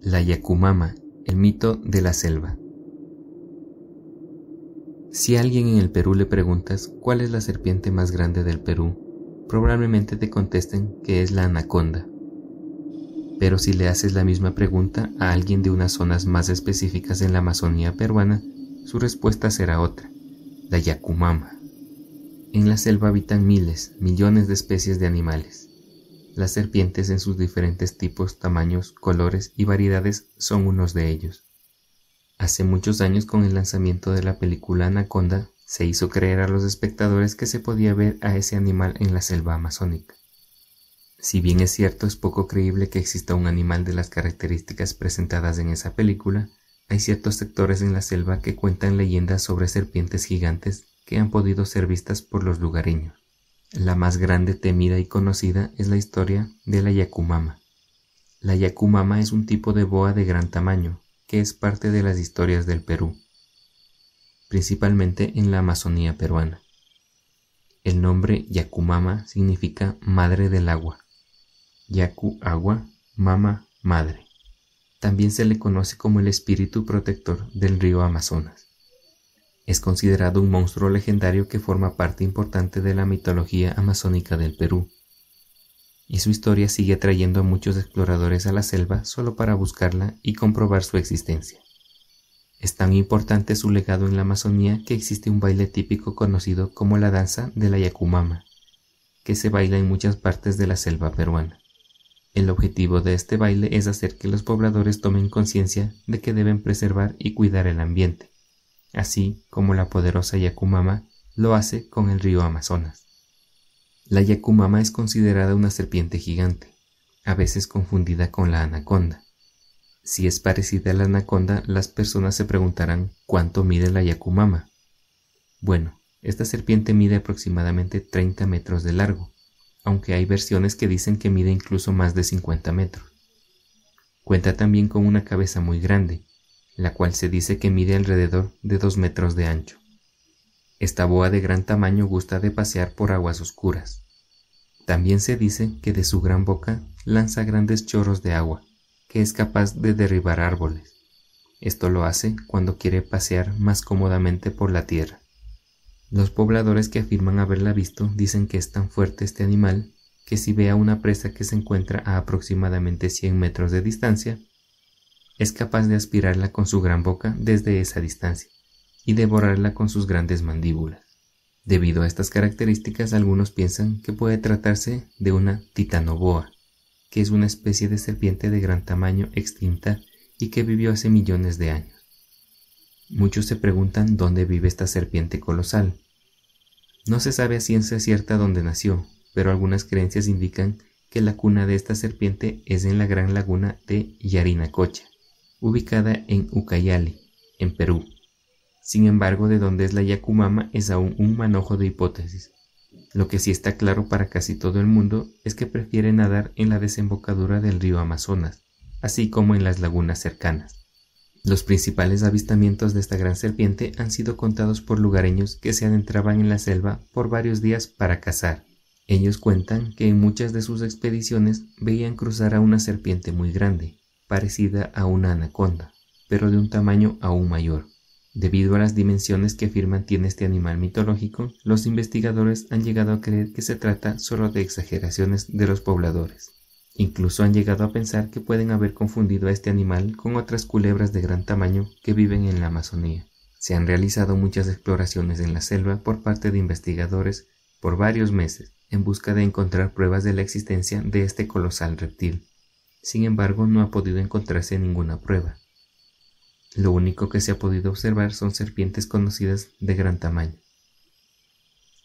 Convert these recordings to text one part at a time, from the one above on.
La Yacumama, el mito de la selva. Si a alguien en el Perú le preguntas cuál es la serpiente más grande del Perú, probablemente te contesten que es la anaconda. Pero si le haces la misma pregunta a alguien de unas zonas más específicas en la Amazonía peruana, su respuesta será otra, la Yacumama. En la selva habitan miles, millones de especies de animales. Las serpientes en sus diferentes tipos, tamaños, colores y variedades son unos de ellos. Hace muchos años con el lanzamiento de la película Anaconda, se hizo creer a los espectadores que se podía ver a ese animal en la selva amazónica. Si bien es cierto es poco creíble que exista un animal de las características presentadas en esa película, hay ciertos sectores en la selva que cuentan leyendas sobre serpientes gigantes que han podido ser vistas por los lugareños. La más grande, temida y conocida es la historia de la Yacumama. La Yacumama es un tipo de boa de gran tamaño, que es parte de las historias del Perú, principalmente en la Amazonía peruana. El nombre Yacumama significa madre del agua. Yacu agua, mama madre. También se le conoce como el espíritu protector del río Amazonas. Es considerado un monstruo legendario que forma parte importante de la mitología amazónica del Perú, y su historia sigue atrayendo a muchos exploradores a la selva solo para buscarla y comprobar su existencia. Es tan importante su legado en la Amazonía que existe un baile típico conocido como la danza de la Yacumama, que se baila en muchas partes de la selva peruana. El objetivo de este baile es hacer que los pobladores tomen conciencia de que deben preservar y cuidar el ambiente, así como la poderosa Yacumama lo hace con el río Amazonas. La Yacumama es considerada una serpiente gigante, a veces confundida con la anaconda. Si es parecida a la anaconda, las personas se preguntarán cuánto mide la Yacumama. Bueno, esta serpiente mide aproximadamente 30 metros de largo, aunque hay versiones que dicen que mide incluso más de 50 metros. Cuenta también con una cabeza muy grande, la cual se dice que mide alrededor de dos metros de ancho. Esta boa de gran tamaño gusta de pasear por aguas oscuras. También se dice que de su gran boca lanza grandes chorros de agua, que es capaz de derribar árboles. Esto lo hace cuando quiere pasear más cómodamente por la tierra. Los pobladores que afirman haberla visto dicen que es tan fuerte este animal que si ve a una presa que se encuentra a aproximadamente 100 metros de distancia, es capaz de aspirarla con su gran boca desde esa distancia y devorarla con sus grandes mandíbulas. Debido a estas características, algunos piensan que puede tratarse de una titanoboa, que es una especie de serpiente de gran tamaño extinta y que vivió hace millones de años. Muchos se preguntan dónde vive esta serpiente colosal. No se sabe a ciencia cierta dónde nació, pero algunas creencias indican que la cuna de esta serpiente es en la gran laguna de Yarinacocha, ubicada en Ucayali, en Perú. Sin embargo, de dónde es la Yacumama es aún un manojo de hipótesis. Lo que sí está claro para casi todo el mundo es que prefiere nadar en la desembocadura del río Amazonas, así como en las lagunas cercanas. Los principales avistamientos de esta gran serpiente han sido contados por lugareños que se adentraban en la selva por varios días para cazar. Ellos cuentan que en muchas de sus expediciones veían cruzar a una serpiente muy grande, parecida a una anaconda, pero de un tamaño aún mayor. Debido a las dimensiones que afirman tiene este animal mitológico, los investigadores han llegado a creer que se trata solo de exageraciones de los pobladores. Incluso han llegado a pensar que pueden haber confundido a este animal con otras culebras de gran tamaño que viven en la Amazonía. Se han realizado muchas exploraciones en la selva por parte de investigadores por varios meses en busca de encontrar pruebas de la existencia de este colosal reptil. Sin embargo, no ha podido encontrarse ninguna prueba. Lo único que se ha podido observar son serpientes conocidas de gran tamaño.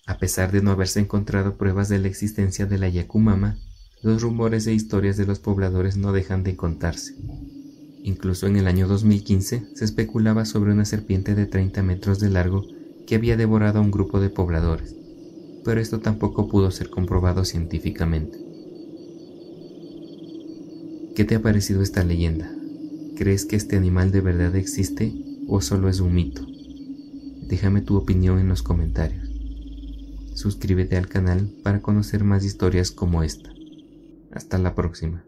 A pesar de no haberse encontrado pruebas de la existencia de la Yacumama, los rumores e historias de los pobladores no dejan de contarse. Incluso en el año 2015 se especulaba sobre una serpiente de 30 metros de largo que había devorado a un grupo de pobladores, pero esto tampoco pudo ser comprobado científicamente. ¿Qué te ha parecido esta leyenda? ¿Crees que este animal de verdad existe o solo es un mito? Déjame tu opinión en los comentarios. Suscríbete al canal para conocer más historias como esta. Hasta la próxima.